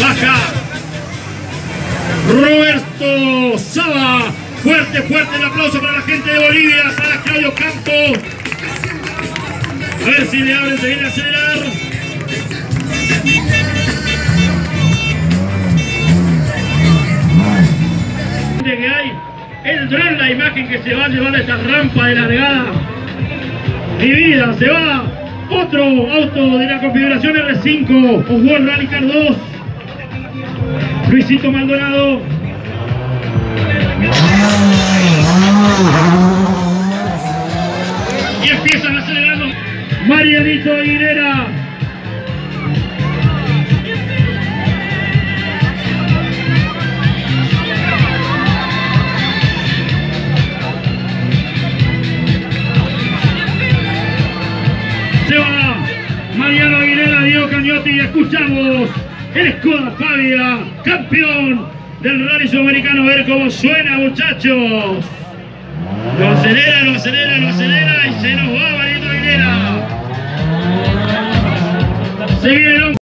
Baja. Roberto Saba. Fuerte, fuerte el aplauso para la gente de Bolivia, para Claudio Campos. A ver si le abren, se viene a acelerar. que hay el dron, la imagen que se va a llevar a esta rampa de largada. Mi vida, se va otro auto de la configuración R5, World Rally Car 2. Luisito Maldonado. Y empiezan acelerando. Marianito Aguilera. Se va Mariano Aguilera, Diego Cañotti escuchamos el Skoda Fabia, campeón del Rally Sudamericano. A ver cómo suena, muchachos. Lo acelera, lo acelera, lo acelera y se nos va Mariano Aguilera. Se viene